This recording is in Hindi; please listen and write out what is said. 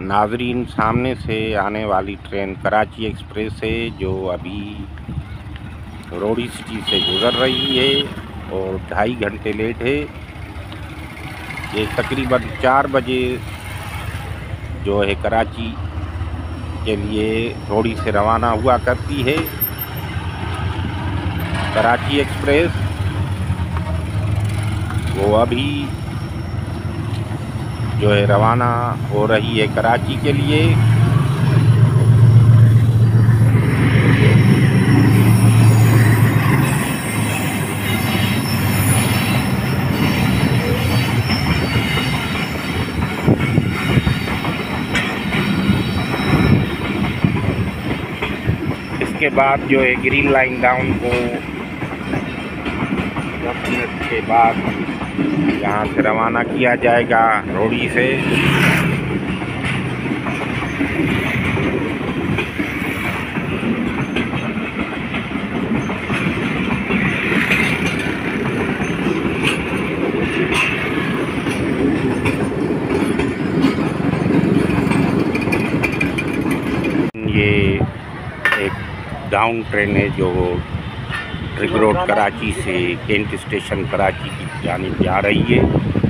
नाजरीन, सामने से आने वाली ट्रेन कराची एक्सप्रेस है, जो अभी रोडी सिटी से गुज़र रही है और ढाई घंटे लेट है। ये तकरीबन चार बजे जो है कराची के लिए रोडी से रवाना हुआ करती है। कराची एक्सप्रेस, वो अभी जो है रवाना हो रही है कराची के लिए। इसके बाद जो है ग्रीन लाइन डाउन को दस मिनट के बाद यहाँ से रवाना किया जाएगा रोड़ी से। ये एक डाउन ट्रेन है जो रिंग रोड कराची से केंट स्टेशन कराची की जानी जा रही है।